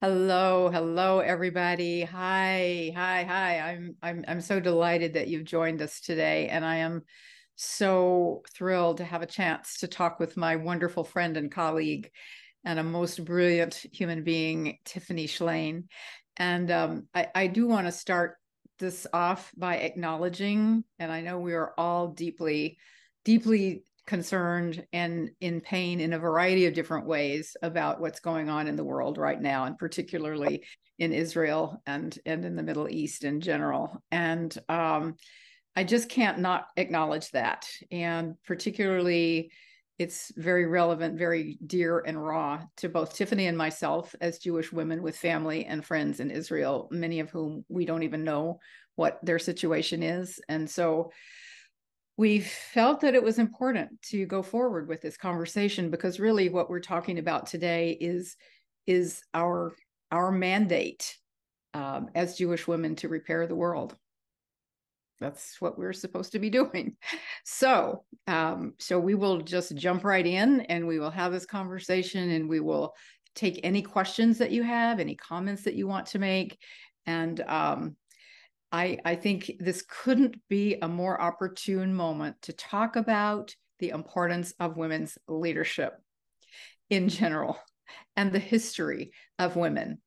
Hello, hello everybody. Hi, hi, hi. I'm I'm I'm so delighted that you've joined us today and I am so thrilled to have a chance to talk with my wonderful friend and colleague and a most brilliant human being, Tiffany Shlain. And um, I, I do want to start this off by acknowledging, and I know we are all deeply, deeply concerned and in pain in a variety of different ways about what's going on in the world right now, and particularly in Israel and and in the Middle East in general. And um, I just can't not acknowledge that, and particularly. It's very relevant, very dear and raw to both Tiffany and myself as Jewish women with family and friends in Israel, many of whom we don't even know what their situation is. And so we felt that it was important to go forward with this conversation because really what we're talking about today is is our our mandate um, as Jewish women to repair the world. That's what we're supposed to be doing. So, um, so we will just jump right in, and we will have this conversation, and we will take any questions that you have, any comments that you want to make, and um, I, I think this couldn't be a more opportune moment to talk about the importance of women's leadership in general and the history of women.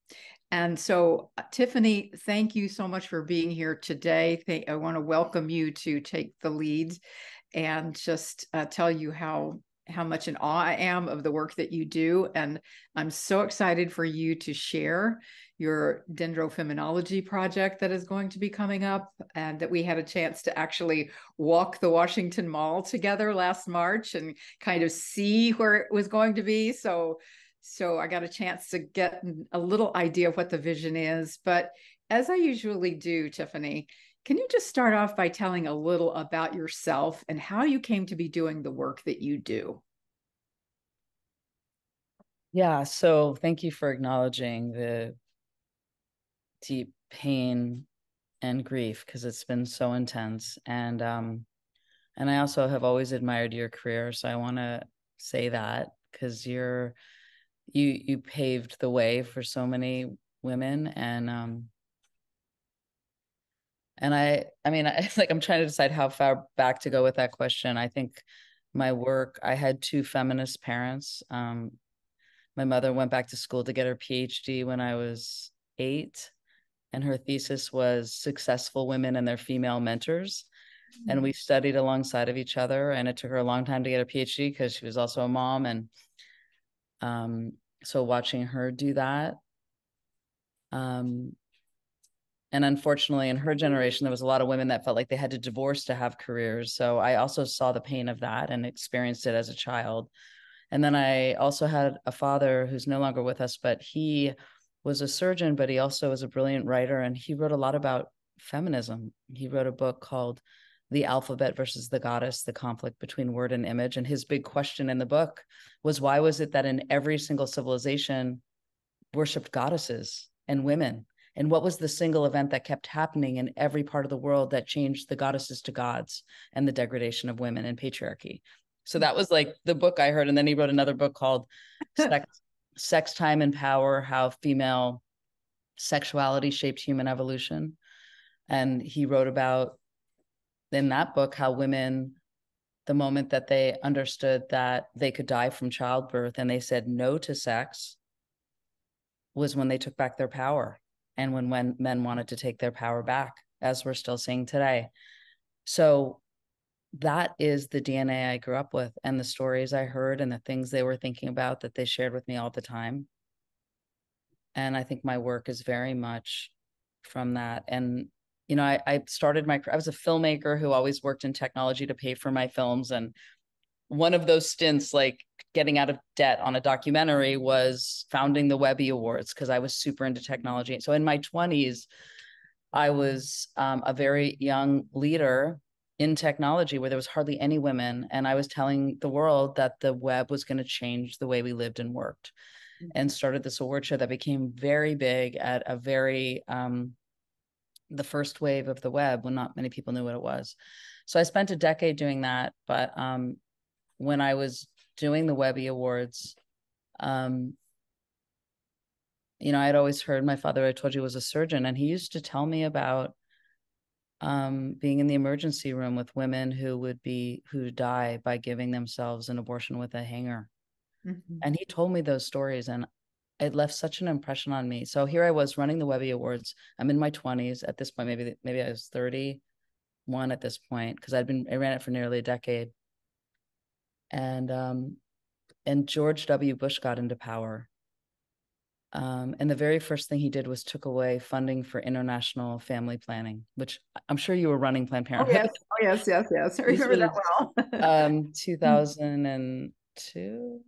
And so, uh, Tiffany, thank you so much for being here today. Thank, I want to welcome you to take the lead and just uh, tell you how how much in awe I am of the work that you do. And I'm so excited for you to share your dendrofemonology project that is going to be coming up and that we had a chance to actually walk the Washington Mall together last March and kind of see where it was going to be. So so I got a chance to get a little idea of what the vision is. But as I usually do, Tiffany, can you just start off by telling a little about yourself and how you came to be doing the work that you do? Yeah, so thank you for acknowledging the deep pain and grief because it's been so intense and um and I also have always admired your career so I want to say that cuz you're you you paved the way for so many women and um and I I mean I like I'm trying to decide how far back to go with that question. I think my work I had two feminist parents. Um my mother went back to school to get her PhD when I was 8 and her thesis was successful women and their female mentors. Mm-hmm. and we studied alongside of each other and it took her a long time to get a phd because she was also a mom and um, so watching her do that um, and unfortunately in her generation there was a lot of women that felt like they had to divorce to have careers so i also saw the pain of that and experienced it as a child and then i also had a father who's no longer with us but he was a surgeon, but he also was a brilliant writer. And he wrote a lot about feminism. He wrote a book called The Alphabet versus the Goddess, the conflict between word and image. And his big question in the book was why was it that in every single civilization worshiped goddesses and women? And what was the single event that kept happening in every part of the world that changed the goddesses to gods and the degradation of women and patriarchy? So that was like the book I heard. And then he wrote another book called Sex, Sex, Time, and Power How Female Sexuality Shaped Human Evolution. And he wrote about in that book how women, the moment that they understood that they could die from childbirth and they said no to sex, was when they took back their power and when, when men wanted to take their power back, as we're still seeing today. So that is the DNA I grew up with and the stories I heard and the things they were thinking about that they shared with me all the time. And I think my work is very much from that. And, you know, I, I started my, I was a filmmaker who always worked in technology to pay for my films. And one of those stints, like getting out of debt on a documentary, was founding the Webby Awards because I was super into technology. So in my 20s, I was um, a very young leader in technology where there was hardly any women and i was telling the world that the web was going to change the way we lived and worked mm-hmm. and started this award show that became very big at a very um, the first wave of the web when not many people knew what it was so i spent a decade doing that but um, when i was doing the webby awards um, you know, I'd always heard my father, I told you, was a surgeon, and he used to tell me about um, being in the emergency room with women who would be who die by giving themselves an abortion with a hanger. Mm-hmm. And he told me those stories, and it left such an impression on me. So here I was running the Webby Awards. I'm in my 20s at this point. Maybe maybe I was 31 at this point because I'd been I ran it for nearly a decade. And um, and George W. Bush got into power. Um, and the very first thing he did was took away funding for international family planning, which I'm sure you were running Planned oh, Parenthood. Oh yes, oh, yes, yes, yes. I remember that well. um, 2002.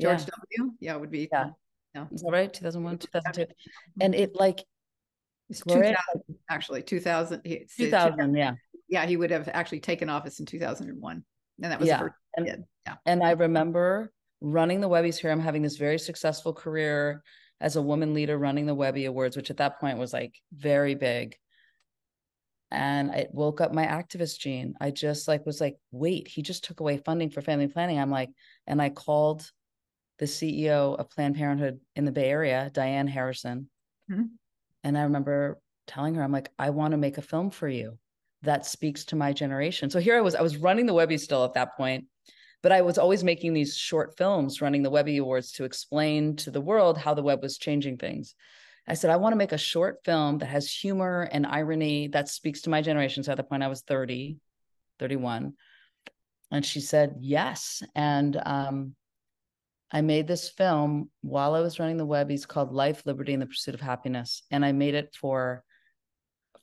George yeah. W. Yeah, it would be. Yeah. yeah. Is that right? 2001, 2002. And it like, it's 2000, actually, 2000. 2000, yeah. Yeah, he would have actually taken office in 2001. And that was yeah. And, yeah. and I remember running the Webby's here. I'm having this very successful career as a woman leader running the Webby Awards, which at that point was like very big. And it woke up my activist gene. I just like was like, wait, he just took away funding for family planning. I'm like, and I called the CEO of Planned Parenthood in the Bay Area, Diane Harrison. Mm-hmm. And I remember telling her, I'm like, I want to make a film for you that speaks to my generation. So here I was, I was running the Webby still at that point, but I was always making these short films, running the Webby Awards to explain to the world how the web was changing things. I said, I want to make a short film that has humor and irony that speaks to my generation. So at the point I was 30, 31. And she said, yes. And um, I made this film while I was running the Webby's called Life, Liberty, and the Pursuit of Happiness. And I made it for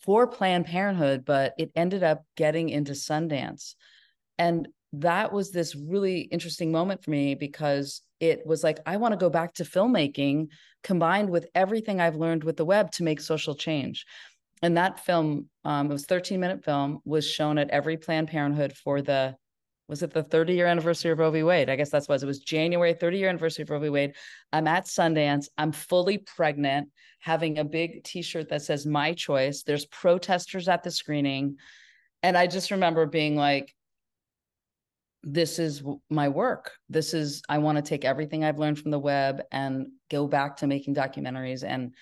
for Planned Parenthood, but it ended up getting into Sundance. And that was this really interesting moment for me because it was like, I want to go back to filmmaking combined with everything I've learned with the web to make social change. And that film, um, it was 13 minute film, was shown at every Planned Parenthood for the was it the 30 year anniversary of Roe v. Wade? I guess that's was. It was January 30 year anniversary of Roe v. Wade. I'm at Sundance. I'm fully pregnant, having a big T-shirt that says "My Choice." There's protesters at the screening, and I just remember being like, "This is my work. This is I want to take everything I've learned from the web and go back to making documentaries and."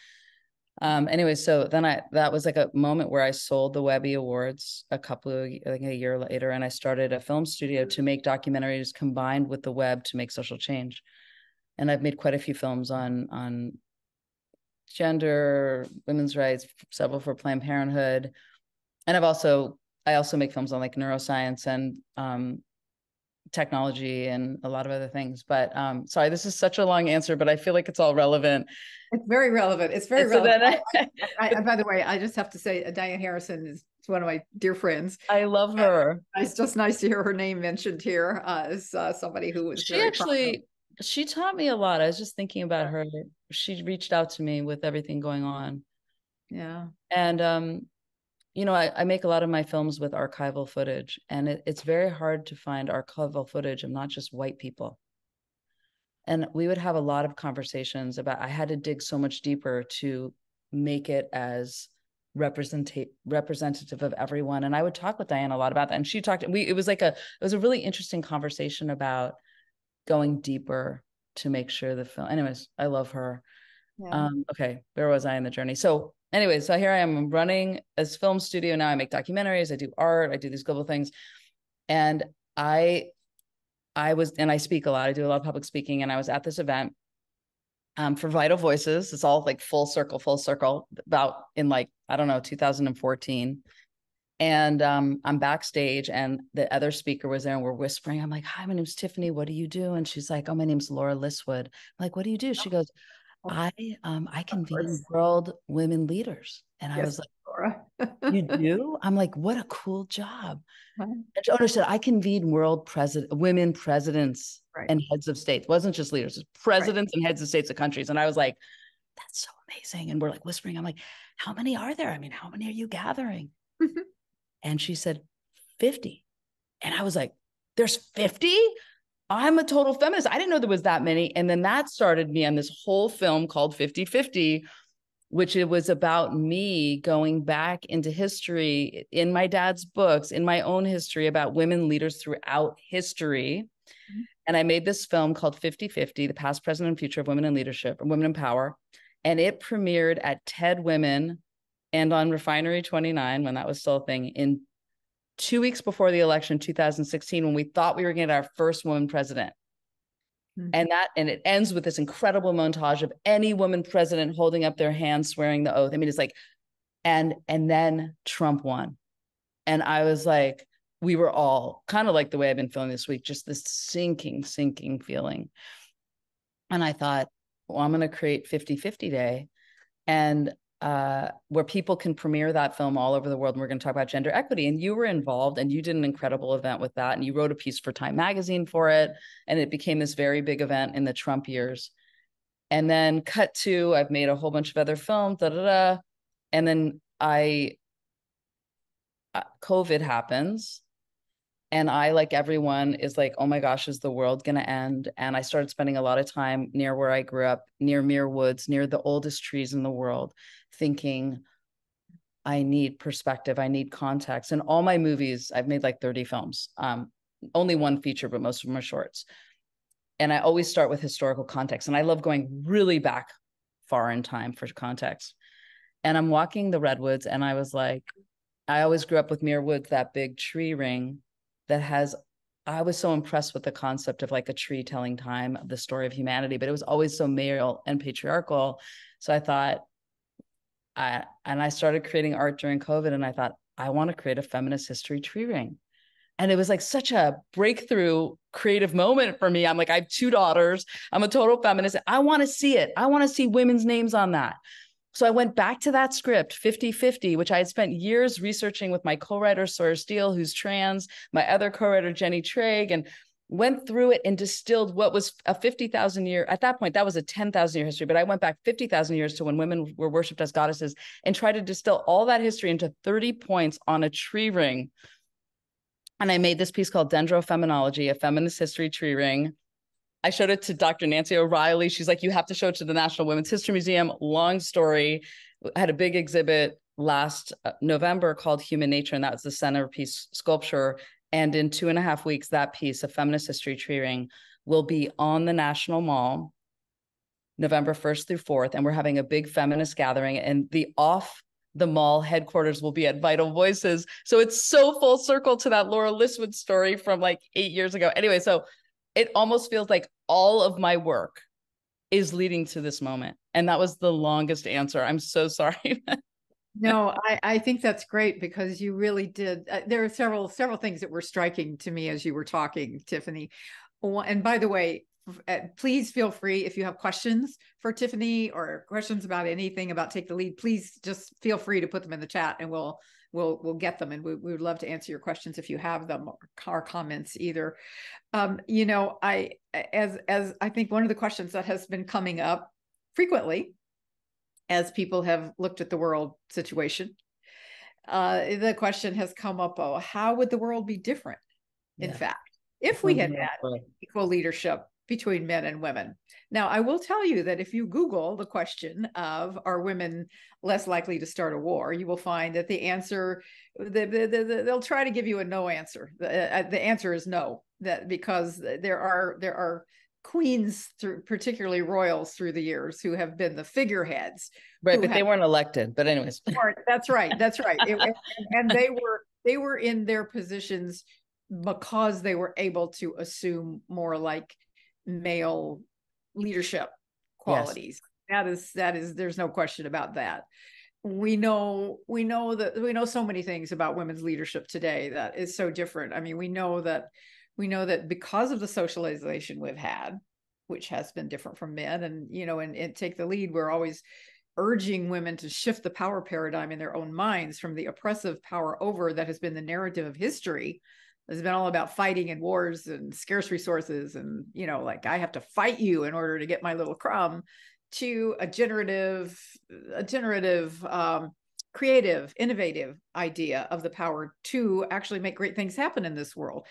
Um, anyway, so then I that was like a moment where I sold the Webby Awards a couple of like a year later, and I started a film studio to make documentaries combined with the web to make social change. And I've made quite a few films on on gender, women's rights, several for Planned Parenthood, and I've also I also make films on like neuroscience and um, technology and a lot of other things. But um, sorry, this is such a long answer, but I feel like it's all relevant. It's very relevant. It's very so relevant. I, I, by the way, I just have to say, uh, Diane Harrison is one of my dear friends. I love her. it's just nice to hear her name mentioned here uh, as uh, somebody who was. She actually she taught me a lot. I was just thinking about her. She reached out to me with everything going on. Yeah. And um, you know, I, I, make a lot of my films with archival footage, and it, it's very hard to find archival footage of not just white people. And we would have a lot of conversations about, I had to dig so much deeper to make it as representative representative of everyone and i would talk with diane a lot about that and she talked we it was like a it was a really interesting conversation about going deeper to make sure the film anyways i love her yeah. um okay where was i in the journey so anyway, so here I am running a film studio now. I make documentaries, I do art, I do these global things. And I I was and I speak a lot. I do a lot of public speaking and I was at this event um, for Vital Voices. It's all like full circle, full circle about in like I don't know 2014. And um, I'm backstage, and the other speaker was there, and we're whispering. I'm like, "Hi, my name's Tiffany. What do you do?" And she's like, "Oh, my name's Laura Liswood." I'm like, "What do you do?" She oh. goes, I um I convene world women leaders. And yes, I was like, Laura. you do? I'm like, what a cool job. Huh? And she understood I convene world president women presidents right. and heads of states. It wasn't just leaders, presidents right. and heads of states of countries. And I was like, that's so amazing. And we're like whispering, I'm like, how many are there? I mean, how many are you gathering? and she said, 50. And I was like, there's 50? I'm a total feminist. I didn't know there was that many. And then that started me on this whole film called 50 50, which it was about me going back into history in my dad's books, in my own history about women leaders throughout history. Mm-hmm. And I made this film called 50 50, The Past, Present, and Future of Women in Leadership, or Women in Power. And it premiered at TED Women and on Refinery 29, when that was still a thing, in two weeks before the election, 2016, when we thought we were going to get our first woman president. Mm-hmm. And that, and it ends with this incredible montage of any woman president holding up their hand, swearing the oath. I mean, it's like, and and then Trump won. And I was like, we were all kind of like the way I've been feeling this week, just this sinking, sinking feeling. And I thought, well, I'm going to create 50 50 day. And uh, where people can premiere that film all over the world. And we're going to talk about gender equity. And you were involved and you did an incredible event with that. And you wrote a piece for Time Magazine for it. And it became this very big event in the Trump years. And then cut to, I've made a whole bunch of other films, da da da. And then I, uh, COVID happens and i like everyone is like oh my gosh is the world going to end? And i started spending a lot of time near where i grew up near Muir Woods near the oldest trees in the world thinking i need perspective i need context. And all my movies i've made like 30 films um, only one feature but most of them are shorts. And i always start with historical context and i love going really back far in time for context. And i'm walking the redwoods and i was like I always grew up with Muir Woods, that big tree ring that has I was so impressed with the concept of like a tree telling time of the story of humanity, but it was always so male and patriarchal. So I thought, I and I started creating art during COVID, and I thought I want to create a feminist history tree ring, and it was like such a breakthrough creative moment for me. I'm like, I have two daughters. I'm a total feminist. I want to see it. I want to see women's names on that. So I went back to that script, 50 50, which I had spent years researching with my co writer, Sawyer Steele, who's trans, my other co writer, Jenny Traig, and went through it and distilled what was a 50,000 year, at that point, that was a 10,000 year history, but I went back 50,000 years to when women were worshiped as goddesses and tried to distill all that history into 30 points on a tree ring. And I made this piece called Dendrofemonology, a feminist history tree ring I showed it to Dr. Nancy O'Reilly. She's like, you have to show it to the National Women's History Museum. Long story. I had a big exhibit last uh, November called Human Nature, and that was the centerpiece sculpture. And in two and a half weeks, that piece, a feminist history tree ring, will be on the National Mall, November 1st through 4th. And we're having a big feminist gathering. And the off the mall headquarters will be at Vital Voices. So it's so full circle to that Laura Liswood story from like eight years ago. Anyway, so it almost feels like all of my work is leading to this moment. And that was the longest answer. I'm so sorry. no, I, I think that's great because you really did. Uh, there are several several things that were striking to me as you were talking, Tiffany. And by the way, uh, please feel free if you have questions for Tiffany or questions about anything about Take the Lead. Please just feel free to put them in the chat, and we'll we'll we'll get them and we, we would love to answer your questions if you have them or, or comments either um, you know i as as i think one of the questions that has been coming up frequently as people have looked at the world situation uh, the question has come up oh how would the world be different in yeah. fact if we had had equal leadership between men and women. Now, I will tell you that if you Google the question of are women less likely to start a war, you will find that the answer, the, the, the, they'll try to give you a no answer. The, uh, the answer is no, that because there are there are queens, through, particularly royals through the years, who have been the figureheads. Right, but have, they weren't elected. But anyways, that's right. That's right. It, and, and they were they were in their positions because they were able to assume more like male leadership qualities. Yes. That is that is there's no question about that. We know we know that we know so many things about women's leadership today that is so different. I mean, we know that we know that because of the socialization we've had, which has been different from men, and you know, and, and take the lead, we're always urging women to shift the power paradigm in their own minds from the oppressive power over that has been the narrative of history it's been all about fighting and wars and scarce resources and you know like i have to fight you in order to get my little crumb to a generative a generative um, creative innovative idea of the power to actually make great things happen in this world.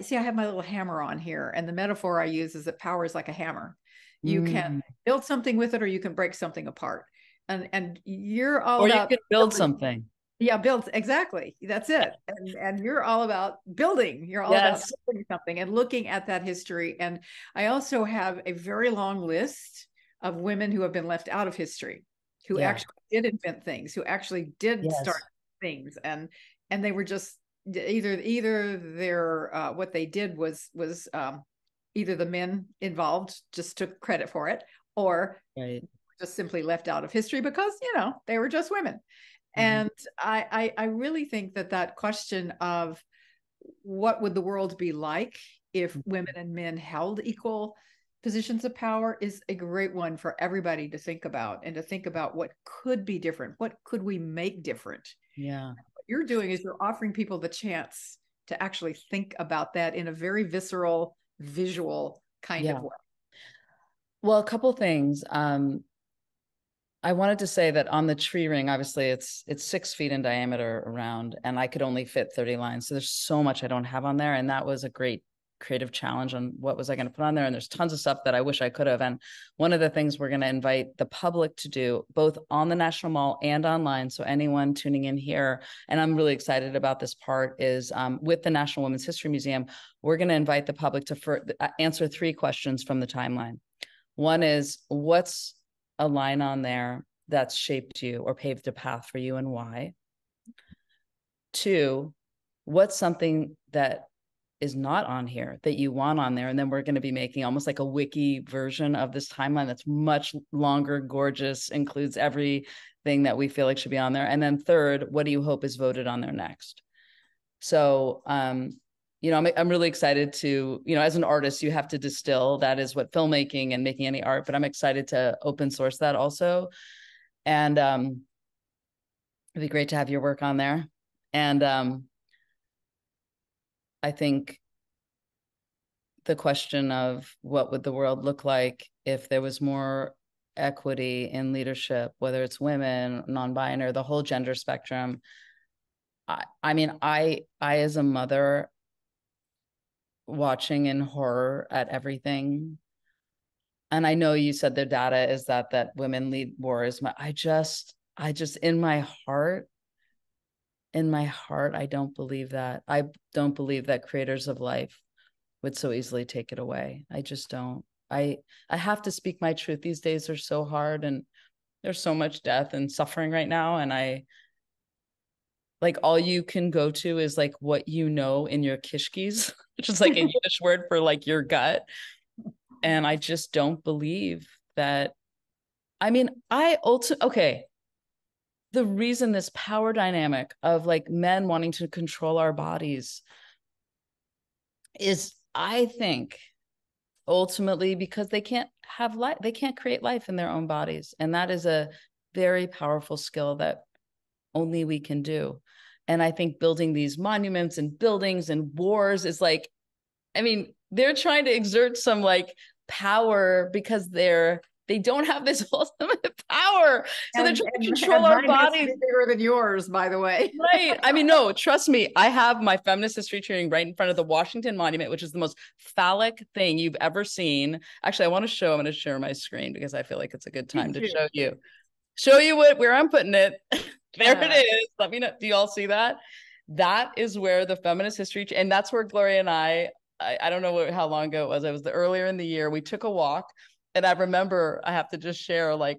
See i have my little hammer on here and the metaphor i use is that power is like a hammer. You mm. can build something with it or you can break something apart. And and you're all or you can build something Yeah, build exactly. That's it. And and you're all about building. You're all yes. about building something and looking at that history. And I also have a very long list of women who have been left out of history, who yeah. actually did invent things, who actually did yes. start things, and and they were just either either their uh, what they did was was um, either the men involved just took credit for it, or right. just simply left out of history because you know they were just women. And I, I, I really think that that question of what would the world be like if mm-hmm. women and men held equal positions of power is a great one for everybody to think about and to think about what could be different. What could we make different? Yeah. What you're doing is you're offering people the chance to actually think about that in a very visceral, visual kind yeah. of way. Well, a couple things. Um, I wanted to say that on the tree ring, obviously it's it's six feet in diameter around, and I could only fit 30 lines. So there's so much I don't have on there. And that was a great creative challenge on what was I going to put on there. And there's tons of stuff that I wish I could have. And one of the things we're going to invite the public to do, both on the National Mall and online. So anyone tuning in here, and I'm really excited about this part, is um, with the National Women's History Museum, we're going to invite the public to answer three questions from the timeline. One is what's a line on there that's shaped you or paved a path for you and why? Two, what's something that is not on here that you want on there? And then we're going to be making almost like a wiki version of this timeline that's much longer, gorgeous, includes everything that we feel like should be on there. And then third, what do you hope is voted on there next? So um, you know, I'm, I'm really excited to, you know, as an artist, you have to distill. That is what filmmaking and making any art, but I'm excited to open source that also. And um, it'd be great to have your work on there. And um, I think the question of what would the world look like if there was more equity in leadership, whether it's women, non-binary, the whole gender spectrum. I, I mean, I, I as a mother watching in horror at everything. And i know you said the data is that that women lead wars but i just i just in my heart in my heart i don't believe that i don't believe that creators of life would so easily take it away. I just don't. I i have to speak my truth. These days are so hard and there's so much death and suffering right now and i like all you can go to is like what you know in your kishkis, which is like a Yiddish word for like your gut. And I just don't believe that. I mean, I ultimately, okay. The reason this power dynamic of like men wanting to control our bodies is, I think, ultimately because they can't have life, they can't create life in their own bodies. And that is a very powerful skill that only we can do. And I think building these monuments and buildings and wars is like, I mean, they're trying to exert some like power because they're they don't have this ultimate power. So and, they're trying to control our bodies. Bigger than yours, by the way. right. I mean, no, trust me. I have my feminist history tree ring right in front of the Washington Monument, which is the most phallic thing you've ever seen. Actually, I want to show. I'm going to share my screen because I feel like it's a good time to show you. Show you what where I'm putting it. there it is. Let me know. Do you all see that? That is where the feminist history, and that's where Gloria and I, I, I don't know what, how long ago it was. It was the earlier in the year. We took a walk, and I remember I have to just share like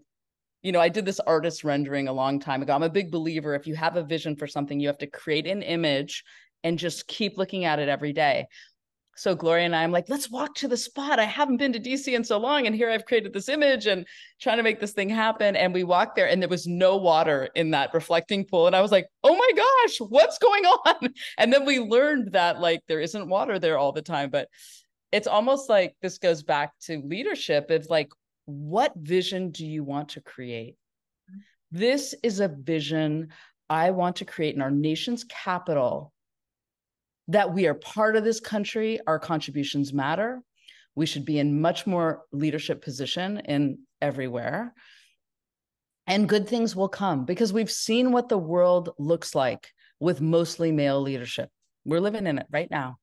you know, I did this artist rendering a long time ago. I'm a big believer if you have a vision for something, you have to create an image and just keep looking at it every day so Gloria and I, I'm like, let's walk to the spot. I haven't been to DC in so long. And here I've created this image and trying to make this thing happen. And we walked there and there was no water in that reflecting pool. And I was like, oh my gosh, what's going on? And then we learned that like there isn't water there all the time. But it's almost like this goes back to leadership. It's like, what vision do you want to create? Mm. This is a vision I want to create in our nation's capital that we are part of this country, our contributions matter. We should be in much more leadership position in everywhere. And good things will come because we've seen what the world looks like with mostly male leadership. We're living in it right now,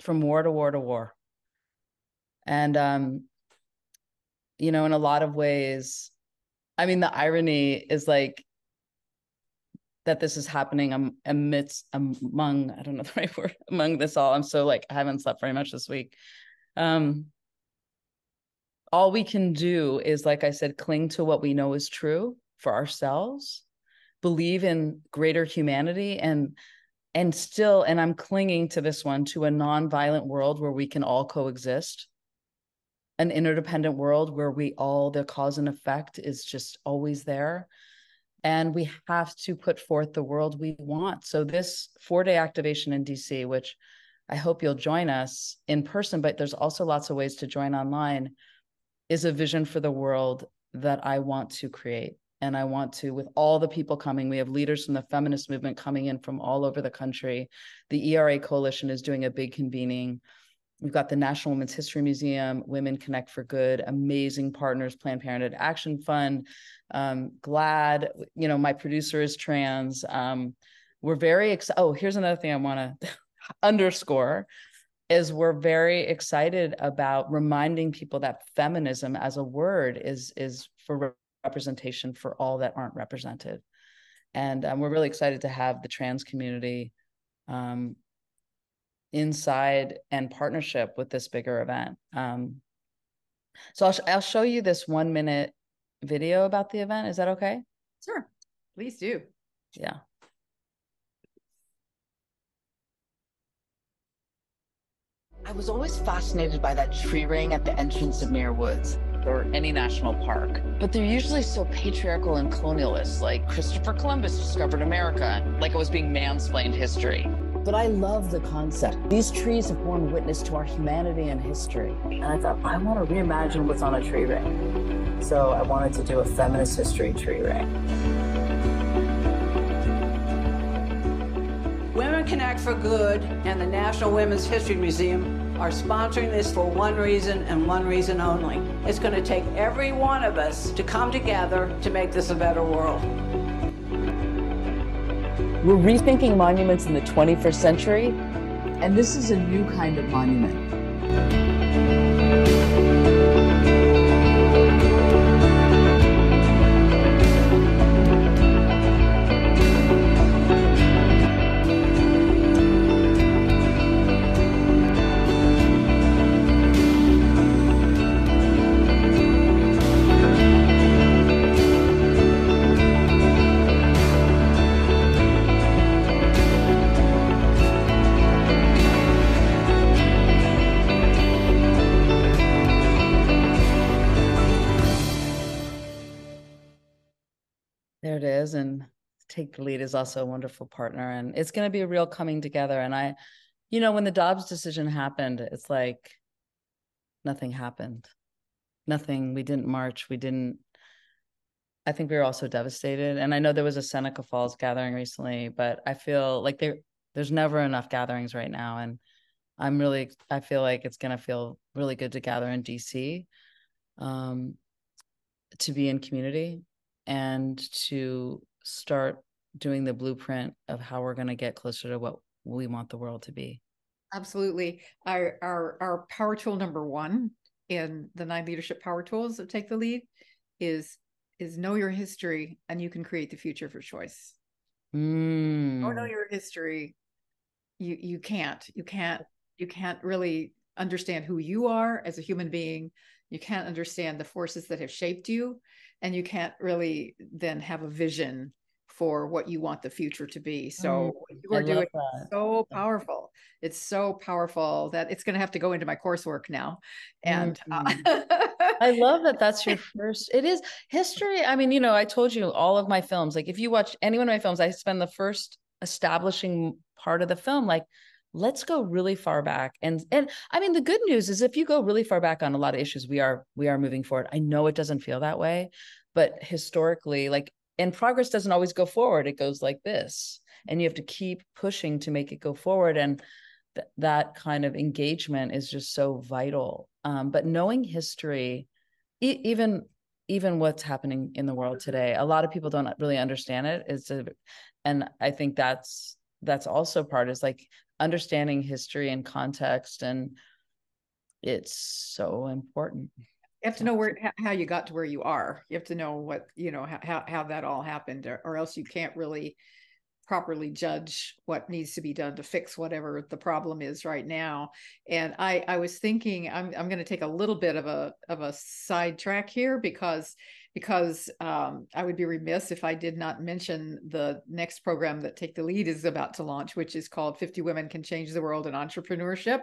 from war to war to war. And, um, you know, in a lot of ways, I mean, the irony is like that this is happening amidst among I don't know the right word among this all. I'm so like I haven't slept very much this week. Um, all we can do is, like I said, cling to what we know is true for ourselves, believe in greater humanity, and and still, and I'm clinging to this one to a non-violent world where we can all coexist an interdependent world where we all the cause and effect is just always there and we have to put forth the world we want. So this four day activation in dc which i hope you'll join us in person but there's also lots of ways to join online is a vision for the world that i want to create. And i want to with all the people coming we have leaders from the feminist movement coming in from all over the country. The era coalition is doing a big convening We've got the National Women's History Museum, Women Connect for Good, amazing partners, Planned Parenthood Action Fund, um, GLAAD. You know, my producer is trans. Um, we're very excited. Oh, here's another thing I want to underscore is we're very excited about reminding people that feminism as a word is is for representation for all that aren't represented and um, we're really excited to have the trans community um, inside and partnership with this bigger event. Um, so I'll, sh- I'll show you this one minute video about the event. Is that okay? Sure. Please do. Yeah. I was always fascinated by that tree ring at the entrance of Muir Woods or any national park. But they're usually so patriarchal and colonialist, like Christopher Columbus discovered America, like it was being mansplained history. But I love the concept. These trees have borne witness to our humanity and history. And I thought, I want to reimagine what's on a tree ring. So I wanted to do a feminist history tree ring. Women Connect for Good and the National Women's History Museum are sponsoring this for one reason and one reason only. It's going to take every one of us to come together to make this a better world. We're rethinking monuments in the 21st century, and this is a new kind of monument. Take the Lead is also a wonderful partner. And it's going to be a real coming together. And I, you know, when the Dobbs decision happened, it's like nothing happened. Nothing. We didn't march. We didn't. I think we were also devastated. And I know there was a Seneca Falls gathering recently, but I feel like there there's never enough gatherings right now. And I'm really I feel like it's gonna feel really good to gather in DC. Um, to be in community and to start doing the blueprint of how we're going to get closer to what we want the world to be. Absolutely. Our our our power tool number 1 in the nine leadership power tools that take the lead is is know your history and you can create the future for choice. Mm. Or know your history you you can't you can't you can't really understand who you are as a human being you can't understand the forces that have shaped you and you can't really then have a vision for what you want the future to be. So mm, you are doing so powerful. It's so powerful that it's going to have to go into my coursework now. And uh, mm-hmm. uh- I love that that's your first. It is history. I mean, you know, I told you all of my films. Like if you watch any one of my films, I spend the first establishing part of the film like let's go really far back and and i mean the good news is if you go really far back on a lot of issues we are we are moving forward i know it doesn't feel that way but historically like and progress doesn't always go forward it goes like this and you have to keep pushing to make it go forward and th- that kind of engagement is just so vital. Um, but knowing history e- even even what's happening in the world today a lot of people don't really understand it. It is a, and i think that's that's also part is like understanding history and context and it's so important have to know where how you got to where you are. You have to know what you know how how that all happened or, or else you can't really properly judge what needs to be done to fix whatever the problem is right now. And I I was thinking I'm I'm going to take a little bit of a of a sidetrack here because because um, I would be remiss if I did not mention the next program that Take the Lead is about to launch, which is called 50 Women Can Change the World in Entrepreneurship.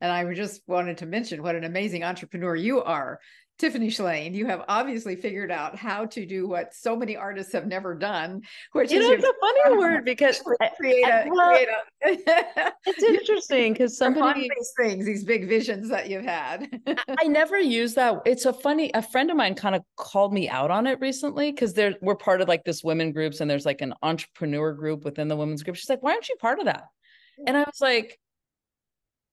And I just wanted to mention what an amazing entrepreneur you are. Tiffany Shlain, you have obviously figured out how to do what so many artists have never done, which you is know, it's a funny word because create a, well, create a it's interesting because somebody these things, these big visions that you've had. I never use that. It's a funny. A friend of mine kind of called me out on it recently because there we're part of like this women groups and there's like an entrepreneur group within the women's group. She's like, "Why aren't you part of that?" And I was like,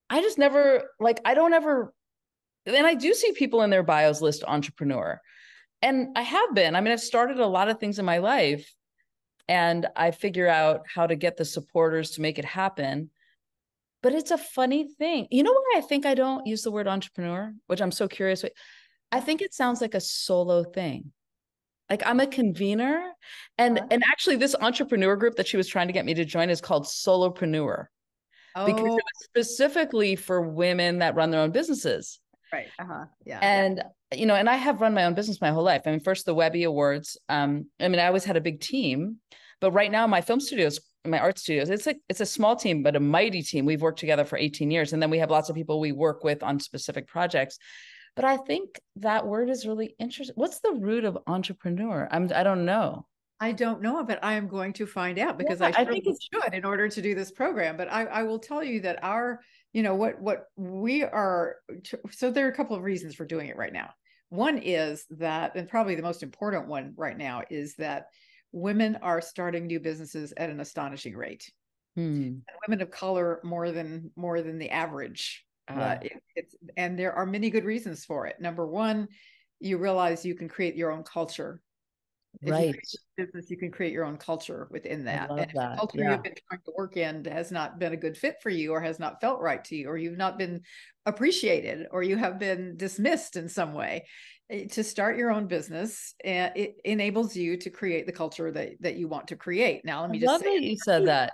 I just never like. I don't ever and I do see people in their bios list entrepreneur. And I have been. I mean, I've started a lot of things in my life and I figure out how to get the supporters to make it happen. But it's a funny thing. You know why I think I don't use the word entrepreneur, which I'm so curious. I think it sounds like a solo thing. Like I'm a convener. And uh-huh. and actually this entrepreneur group that she was trying to get me to join is called Solopreneur. Oh. Because it oh. was specifically for women that run their own businesses. Right. Uh-huh. Yeah. And you know, and I have run my own business my whole life. I mean, first the Webby Awards. Um, I mean, I always had a big team, but right now my film studios, my art studios, it's like it's a small team, but a mighty team. We've worked together for 18 years. And then we have lots of people we work with on specific projects. But I think that word is really interesting. What's the root of entrepreneur? I'm I don't know. I don't know, but I am going to find out because yeah, I, I think it should in order to do this program. But I, I will tell you that our you know what what we are so there are a couple of reasons for doing it right now one is that and probably the most important one right now is that women are starting new businesses at an astonishing rate hmm. women of color more than more than the average yeah. uh, it, it's and there are many good reasons for it number one you realize you can create your own culture right. business you can create your own culture within that. and that. the culture yeah. you've been trying to work in has not been a good fit for you or has not felt right to you or you've not been appreciated or you have been dismissed in some way. Eh, to start your own business and eh, it enables you to create the culture that that you want to create. Now let me I just love say that you said that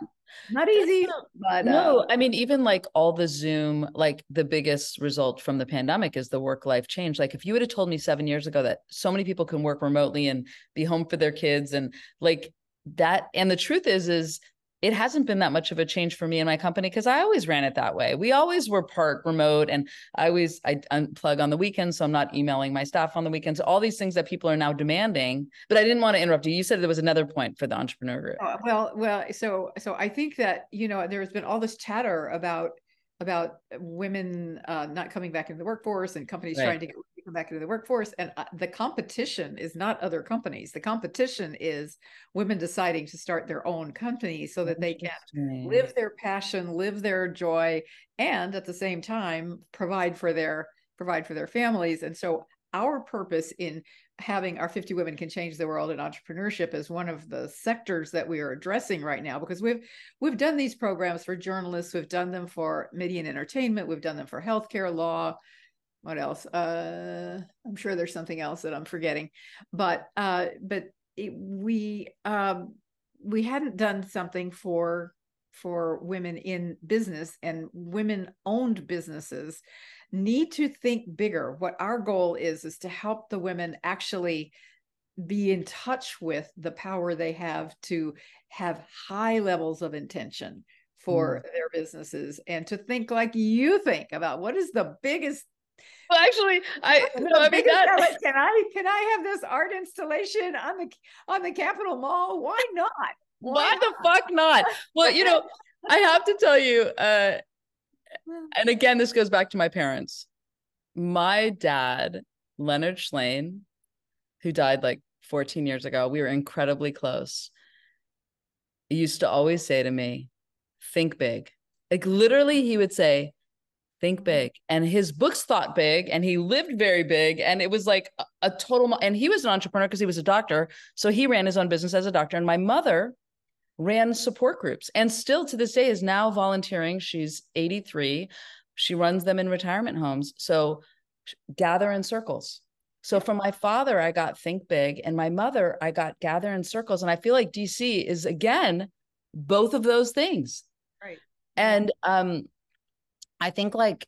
not easy but no uh, i mean even like all the zoom like the biggest result from the pandemic is the work life change. Like if you would have told me seven years ago that so many people can work remotely and be home for their kids and like that and the truth is is it hasn't been that much of a change for me and my company because I always ran it that way. We always were part remote and I always I unplug on the weekends. So I'm not emailing my staff on the weekends, all these things that people are now demanding. But I didn't want to interrupt you. You said there was another point for the entrepreneur group. Oh, well, well, so so I think that, you know, there's been all this chatter about about women uh, not coming back into the workforce and companies right. trying to get come back into the workforce. And uh, the competition is not other companies. The competition is women deciding to start their own company so that they can live their passion, live their joy, and at the same time provide for their provide for their families. And so our purpose in having our 50 women can change the world in entrepreneurship is one of the sectors that we are addressing right now because we've we've done these programs for journalists we've done them for media and entertainment we've done them for healthcare law what else? Uh i'm sure there's something else that i'm forgetting but uh but it, we um we hadn't done something for for women in business and women owned businesses need to think bigger what our goal is is to help the women actually be in touch with the power they have to have high levels of intention for mm. their businesses and to think like you think about what is the biggest well, actually, I no, I mean that. Can I can I have this art installation on the on the Capitol Mall? Why not? Why, Why the fuck not? Well, you know, I have to tell you, uh, and again, this goes back to my parents. My dad, Leonard Shlain, who died like 14 years ago, we were incredibly close. He used to always say to me, "Think big." Like literally, he would say, think big and his books thought big and he lived very big and it was like a, a total and he was an entrepreneur because he was a doctor so he ran his own business as a doctor and my mother ran support groups and still to this day is now volunteering she's 83 she runs them in retirement homes so gather in circles so from my father i got think big and my mother i got gather in circles and i feel like dc is again both of those things. Right. And um I think like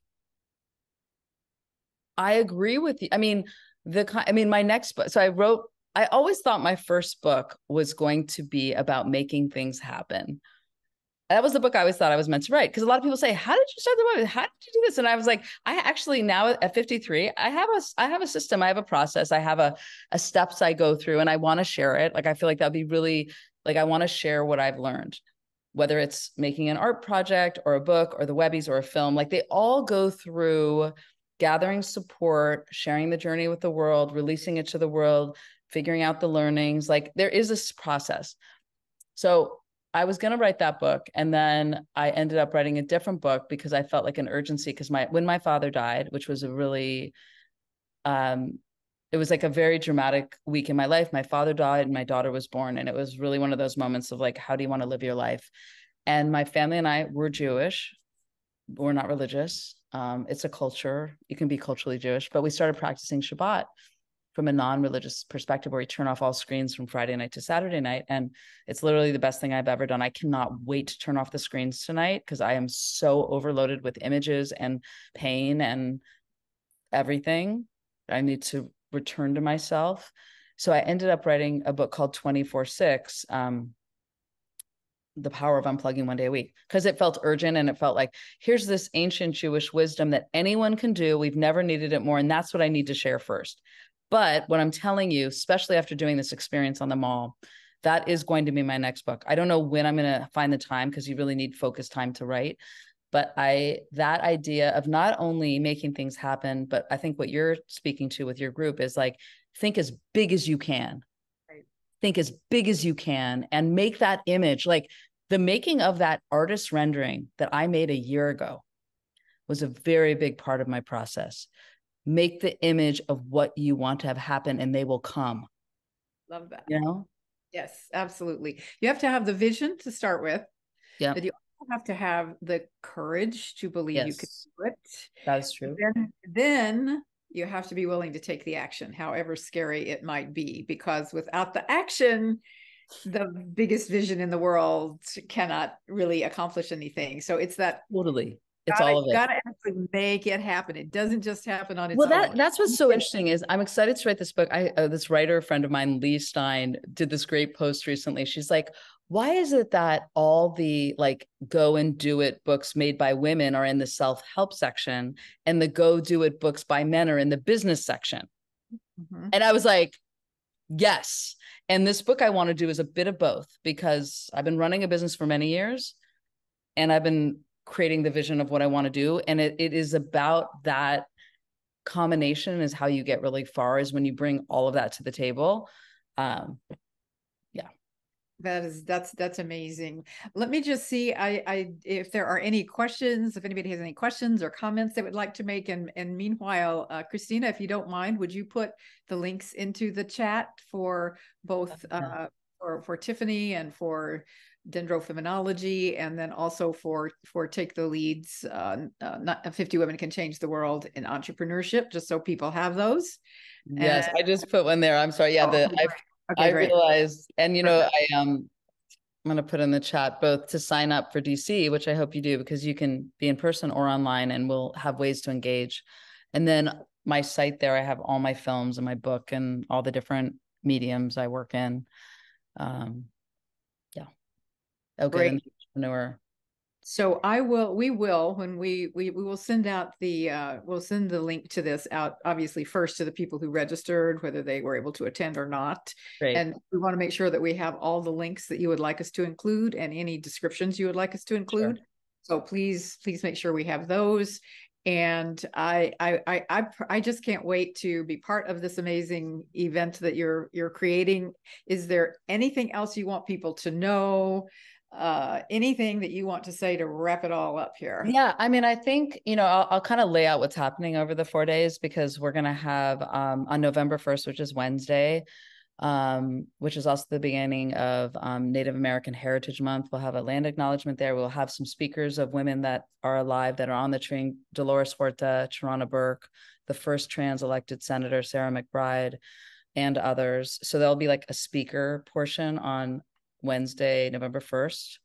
I agree with you. I mean, the I mean, my next book. So I wrote. I always thought my first book was going to be about making things happen. That was the book I always thought I was meant to write. Because a lot of people say, "How did you start the book? How did you do this?" And I was like, "I actually now at 53, I have a I have a system. I have a process. I have a a steps I go through, and I want to share it. Like I feel like that'd be really like I want to share what I've learned." Whether it's making an art project or a book or the Webbys or a film, like they all go through gathering support, sharing the journey with the world, releasing it to the world, figuring out the learnings. Like there is this process. So I was going to write that book and then I ended up writing a different book because I felt like an urgency because my when my father died, which was a really um it was like a very dramatic week in my life. My father died and my daughter was born and it was really one of those moments of like how do you want to live your life? And my family and I were Jewish. We're not religious. Um, it's a culture. You can be culturally Jewish, but we started practicing Shabbat from a non-religious perspective where we turn off all screens from Friday night to Saturday night. And it's literally the best thing I've ever done. I cannot wait to turn off the screens tonight because I am so overloaded with images and pain and everything. I need to return to myself. So I ended up writing a book called 24 6. Um, the power of unplugging one day a week because it felt urgent and it felt like here's this ancient Jewish wisdom that anyone can do. We've never needed it more. And that's what I need to share first. But what I'm telling you, especially after doing this experience on the mall, that is going to be my next book. I don't know when I'm going to find the time because you really need focused time to write. But I, that idea of not only making things happen, but I think what you're speaking to with your group is like, think as big as you can think as big as you can and make that image like the making of that artist rendering that I made a year ago was a very big part of my process. Make the image of what you want to have happen and they will come. Love that. You know? Yes, absolutely. You have to have the vision to start with. Yeah. But you also have to have the courage to believe yes. you can do it. That's true. Then, then you have to be willing to take the action, however scary it might be, because without the action, the biggest vision in the world cannot really accomplish anything. So it's that totally. It's gotta, all of it. Gotta actually make it happen. It doesn't just happen on its well, own. that that's what's so interesting is I'm excited to write this book. I uh, this writer friend of mine, Lee Stein, did this great post recently. She's like, why is it that all the like go and do it books made by women are in the self-help section and the go do it books by men are in the business section mm-hmm. and i was like yes and this book i want to do is a bit of both because i've been running a business for many years and i've been creating the vision of what i want to do and it, it is about that combination is how you get really far is when you bring all of that to the table um, yeah. that is that's that's amazing. Let me just see I I if there are any questions, if anybody has any questions or comments they would like to make and and meanwhile uh, Christina if you don't mind would you put the links into the chat for both uh for for Tiffany and for dendrofemonology and then also for for take the leads uh, uh, not 50 women can change the world in entrepreneurship just so people have those yes and, i just put one there i'm sorry yeah oh, the i Okay, I great. realized, and you know, I um, I'm going to put in the chat both to sign up for DC, which I hope you do because you can be in person or online, and we'll have ways to engage. And then my site there, I have all my films and my book and all the different mediums I work in. Um. Okay. Great. Entrepreneur so i will we will when we we, we will send out the uh we'll send the link to this out obviously first to the people who registered whether they were able to attend or not Great. and we want to make sure that we have all the links that you would like us to include and any descriptions you would like us to include sure. so please please make sure we have those and I, I i i i just can't wait to be part of this amazing event that you're you're creating is there anything else you want people to know uh anything that you want to say to wrap it all up here? Yeah i mean i think you know i'll, I'll kind of lay out what's happening over the four days because we're going to have um on november 1st which is wednesday um which is also the beginning of um, native american heritage month we'll have a land acknowledgement there we'll have some speakers of women that are alive that are on the tree ring dolores huerta Tarana burke the first trans elected senator sarah mcbride and others. So there'll be like a speaker portion on Wednesday, November 1st.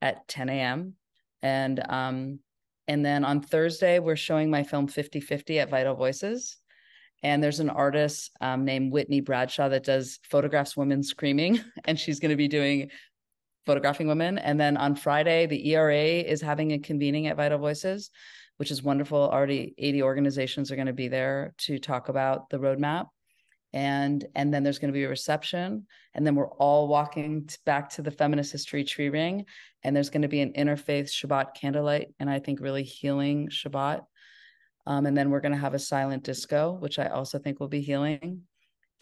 at 10 a.m. And um, and then on Thursday, we're showing my film 50 50 at Vital Voices. And there's an artist um, named Whitney Bradshaw that does photographs women screaming, and she's going to be doing photographing women. And then on Friday, the ERA is having a convening at Vital Voices, which is wonderful. Already 80 organizations are going to be there to talk about the roadmap and and then there's going to be a reception and then we're all walking back to the feminist history tree ring and there's going to be an interfaith shabbat candlelight and i think really healing shabbat. Um, and then we're going to have a silent disco which i also think will be healing.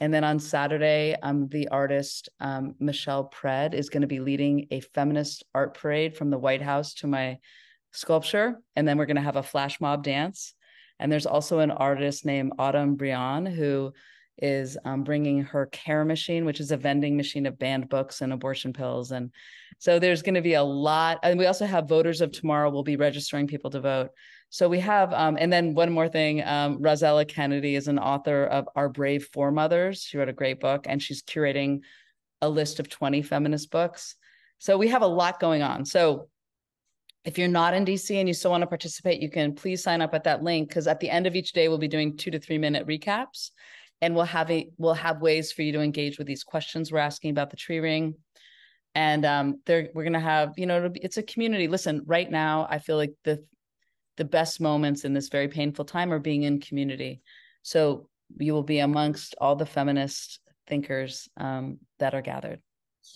And then on saturday um, the artist um, michele pred is going to be leading a feminist art parade from the white house to my sculpture and then we're going to have a flash mob dance. And there's also an artist named autumn breon who is um, bringing her care machine, which is a vending machine of banned books and abortion pills. And so there's going to be a lot. And we also have Voters of Tomorrow will be registering people to vote. So we have, um, and then one more thing um, Rozella Kennedy is an author of Our Brave Foremothers. She wrote a great book and she's curating a list of 20 feminist books. So we have a lot going on. So if you're not in DC and you still want to participate, you can please sign up at that link because at the end of each day, we'll be doing two to three minute recaps and we'll have a we'll have ways for you to engage with these questions we're asking about the tree ring. And um there we're gonna have you know be, it's a community. Listen right now i feel like the the best moments in this very painful time are being in community. So you will be amongst all the feminist thinkers um, that are gathered.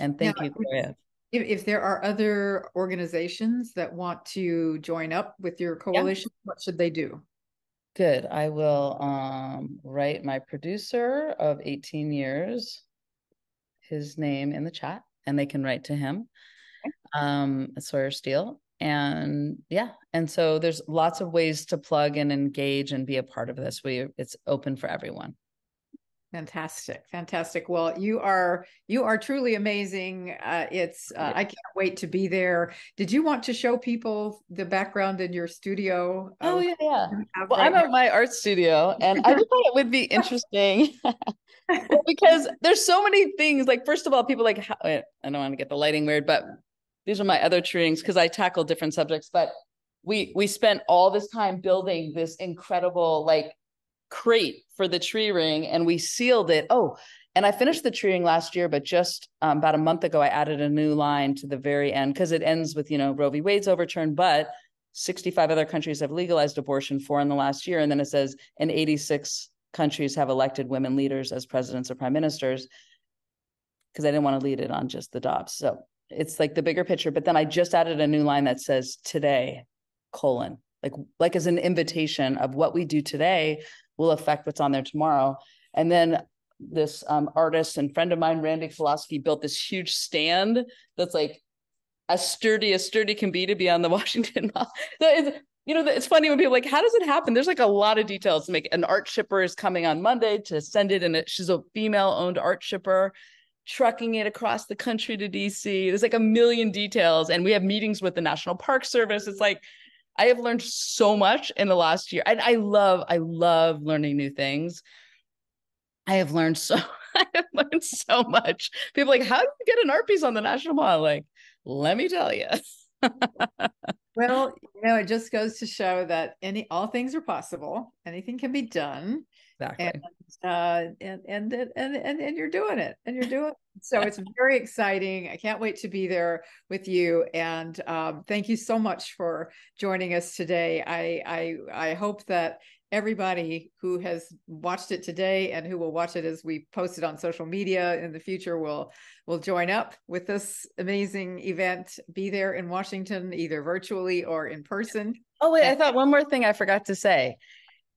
And thank you Gloria. If, if there are other organizations that want to join up with your coalition yeah. what should they do Good. I will um, write my producer of 18 years, his name in the chat, and they can write to him, um, Sawyer Steele. And yeah, and so there's lots of ways to plug and engage and be a part of this. We it's open for everyone. Fantastic, fantastic. Well, you are you are truly amazing. Uh, it's uh, I can't wait to be there. Did you want to show people the background in your studio? Oh yeah, yeah. Well, I'm at my art studio, and I just thought it would be interesting because there's so many things. Like first of all, people like how, I don't want to get the lighting weird, but these are my other tree rings because I tackle different subjects. But we we spent all this time building this incredible like crate for the tree ring and we sealed it. Oh, and I finished the tree ring last year, but just um, about a month ago, I added a new line to the very end because it ends with, you know, Roe v. Wade's overturned, but 65 other countries have legalized abortion, four in the last year. And then it says, and 86 countries have elected women leaders as presidents or prime ministers because I didn't want to lead it on just the Dobbs. So it's like the bigger picture. But then I just added a new line that says today, colon, like like as an invitation of what we do today will affect what's on there tomorrow. And then this um, artist and friend of mine, Randy Philosophy, built this huge stand that's like as sturdy as sturdy can be to be on the Washington. so it's, you know, it's funny when people like, how does it happen? There's like a lot of details to make. An art shipper is coming on Monday to send it, and she's a female-owned art shipper, trucking it across the country to DC. There's like a million details, and we have meetings with the National Park Service. It's like I have learned so much in the last year. And I love, I love learning new things. I have learned so I have learned so much. People like, how do you get an art piece on the National Mall? Like, let me tell you. well, you know, it just goes to show that any all things are possible. Anything can be done. Exactly. And, uh, and, and, and, and, and you're doing it and you're doing it. So it's very exciting. I can't wait to be there with you. And um, thank you so much for joining us today. I, I, I hope that everybody who has watched it today and who will watch it as we post it on social media in the future will will join up with this amazing event be there in washington either virtually or in person oh wait i thought one more thing i forgot to say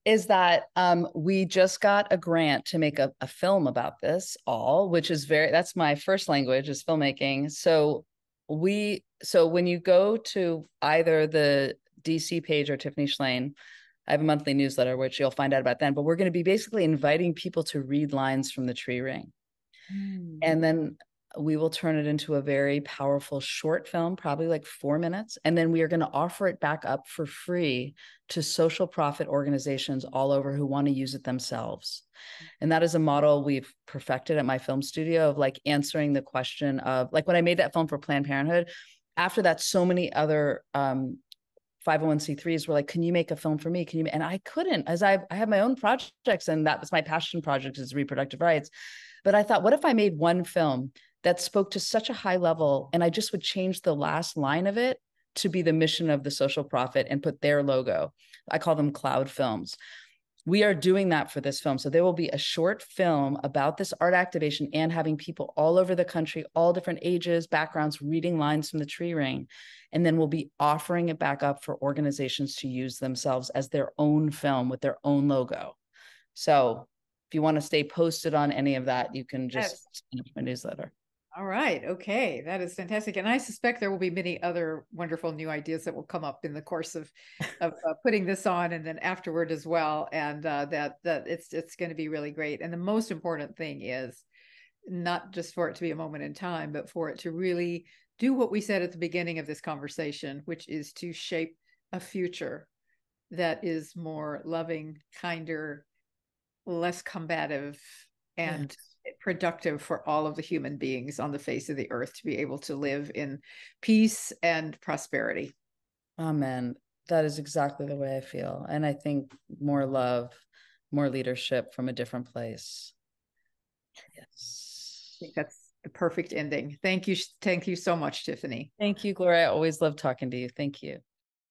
is that um, we just got a grant to make a, a film about this all, which is very, that's my first language is filmmaking. So we, so when you go to either the DC page or Tiffany Shlain, I have a monthly newsletter, which you'll find out about then, but we're going to be basically inviting people to read lines from the tree ring. Mm. And then we will turn it into a very powerful short film, probably like four minutes. And then we are going to offer it back up for free to social profit organizations all over who want to use it themselves. And that is a model we've perfected at my film studio of like answering the question of like when I made that film for Planned Parenthood, after that, so many other um, 501c3s were like, "Can you make a film for me? Can you?" And I couldn't, as I I have my own projects, and that was my passion project is reproductive rights. But I thought, what if I made one film that spoke to such a high level, and I just would change the last line of it to be the mission of the social profit and put their logo. I call them cloud films we are doing that for this film. So there will be a short film about this art activation and having people all over the country, all different ages, backgrounds, reading lines from the tree ring. And then we'll be offering it back up for organizations to use themselves as their own film with their own logo. So if you want to stay posted on any of that, you can just yes. sign up my newsletter. All right. Okay. That is fantastic. And I suspect there will be many other wonderful new ideas that will come up in the course of, of uh, putting this on and then afterward as well. And uh, that, that it's, it's going to be really great. And the most important thing is not just for it to be a moment in time, but for it to really do what we said at the beginning of this conversation, which is to shape a future that is more loving, kinder, less combative, and yes productive for all of the human beings on the face of the earth to be able to live in peace and prosperity. Amen. That is exactly the way I feel. And I think more love, more leadership from a different place. Yes. I think that's the perfect ending. Thank you. Thank you so much, Tiffany. Thank you, Gloria. I always love talking to you. Thank you.